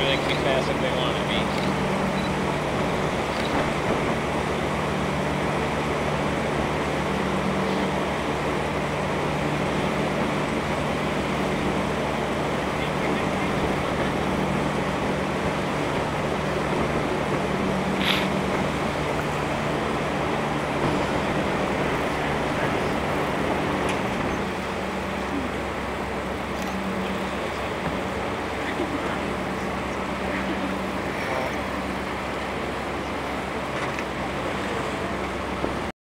sure they can be if they want to be.